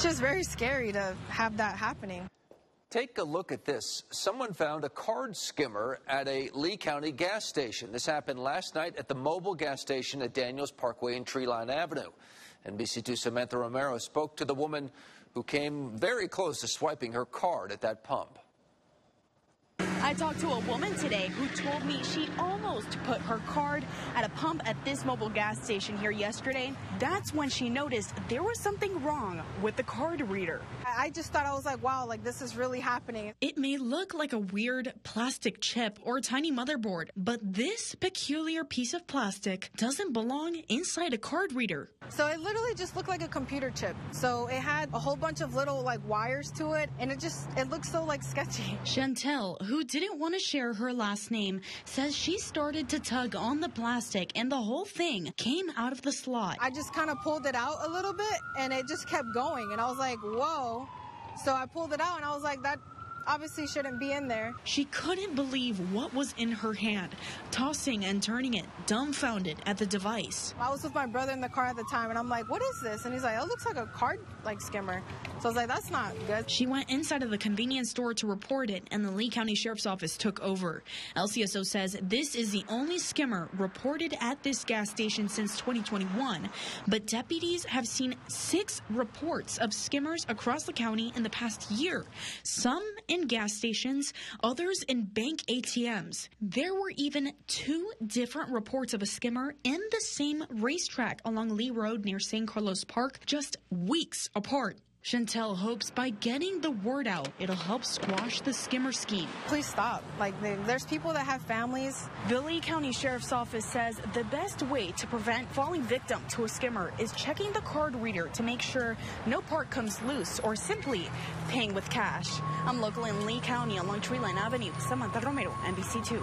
It's just very scary to have that happening. Take a look at this. Someone found a card skimmer at a Lee County gas station. This happened last night at the Mobil gas station at Daniels Parkway and Treeline Avenue. NBC2 Samantha Romero spoke to the woman who came very close to swiping her card at that pump. I talked to a woman today who told me she almost put her card at a pump at this Mobil gas station here yesterday. That's when she noticed there was something wrong with the card reader. I just thought I was like, wow, like this is really happening. It may look like a weird plastic chip or tiny motherboard, but this peculiar piece of plastic doesn't belong inside a card reader. So it literally just looked like a computer chip. So it had a whole bunch of little like wires to it, and it just it looked so like sketchy. Chantel, who didn't want to share her last name, says she started to tug on the plastic and the whole thing came out of the slot. I just kind of pulled it out a little bit, and it just kept going, and I was like, whoa. So I pulled it out, and I was like, that obviously shouldn't be in there. She couldn't believe what was in her hand, tossing and turning it, dumbfounded at the device. I was with my brother in the car at the time, and I'm like, what is this? And he's like, it looks like a card like skimmer. So I was like, that's not good. She went inside of the convenience store to report it, and the Lee County Sheriff's Office took over. LCSO says this is the only skimmer reported at this gas station since 2021, but deputies have seen six reports of skimmers across the county in the past year. Some in gas stations, others in bank ATMs. There were even two different reports of a skimmer in the same RaceTrac along Lee Road near San Carlos Park, just weeks apart. Chantel hopes by getting the word out, it'll help squash the skimmer scheme. Please stop. Like, there's people that have families. The Lee County Sheriff's Office says the best way to prevent falling victim to a skimmer is checking the card reader to make sure no part comes loose or simply paying with cash. I'm local in Lee County along Treeline Avenue. Samantha Romero, NBC2.